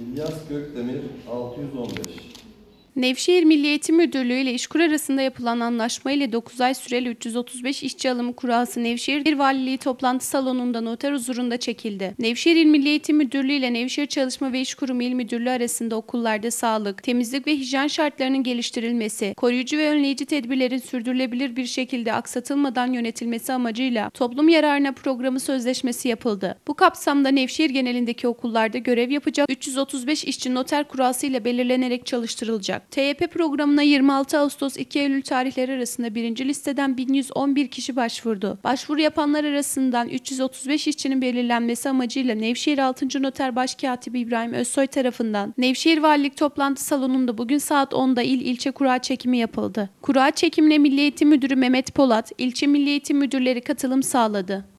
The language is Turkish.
İlyas Gökdemir 615. Nevşehir Milli Eğitim Müdürlüğü ile İşkur arasında yapılan anlaşma ile 9 ay süreli 335 işçi alımı kurası Nevşehir Valiliği toplantı salonunda noter huzurunda çekildi. Nevşehir İl Milli Eğitim Müdürlüğü ile Nevşehir Çalışma ve İş Kurumu İl Müdürlüğü arasında okullarda sağlık, temizlik ve hijyen şartlarının geliştirilmesi, koruyucu ve önleyici tedbirlerin sürdürülebilir bir şekilde aksatılmadan yönetilmesi amacıyla toplum yararına programı sözleşmesi yapıldı. Bu kapsamda Nevşehir genelindeki okullarda görev yapacak 335 işçi noter kurası ile belirlenerek çalıştırılacak. TYP programına 26 Ağustos 2 Eylül tarihleri arasında birinci listeden 1111 kişi başvurdu. Başvuru yapanlar arasından 335 işçinin belirlenmesi amacıyla Nevşehir 6. Noter Başkatibi İbrahim Özsoy tarafından Nevşehir Valilik toplantı salonunda bugün saat 10'da il ilçe kura çekimi yapıldı. Kura çekimine Milli Eğitim Müdürü Mehmet Polat, ilçe Milli Eğitim Müdürleri katılım sağladı.